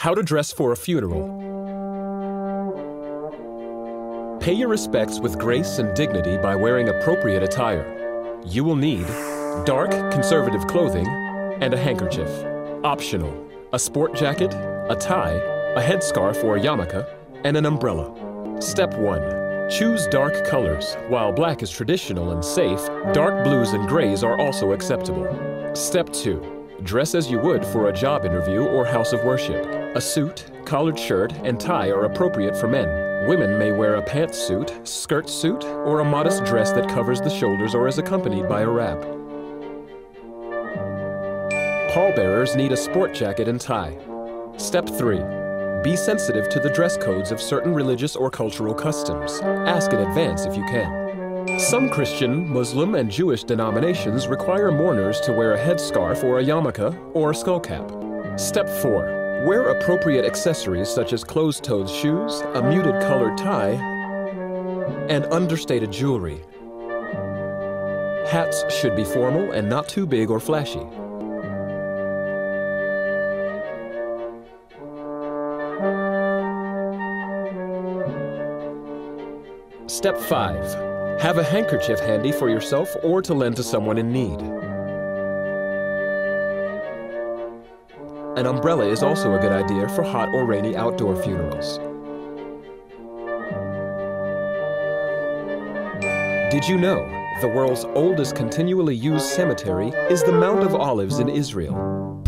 How to dress for a funeral. Pay your respects with grace and dignity by wearing appropriate attire. You will need dark, conservative clothing and a handkerchief. Optional, a sport jacket, a tie, a headscarf or yarmulke, and an umbrella. Step 1. Choose dark colors. While black is traditional and safe, dark blues and grays are also acceptable. Step 2. Dress as you would for a job interview or house of worship. A suit, collared shirt, and tie are appropriate for men. Women may wear a pantsuit, skirt suit, or a modest dress that covers the shoulders or is accompanied by a wrap. Pallbearers need a sport jacket and tie. Step 3. Be sensitive to the dress codes of certain religious or cultural customs. Ask in advance if you can. Some Christian, Muslim, and Jewish denominations require mourners to wear a headscarf or a yarmulke or a skullcap. Step 4. Wear appropriate accessories such as closed-toed shoes, a muted colored tie, and understated jewelry. Hats should be formal and not too big or flashy. Step 5. Have a handkerchief handy for yourself or to lend to someone in need. An umbrella is also a good idea for hot or rainy outdoor funerals. Did you know the world's oldest continually used cemetery is the Mount of Olives in Israel?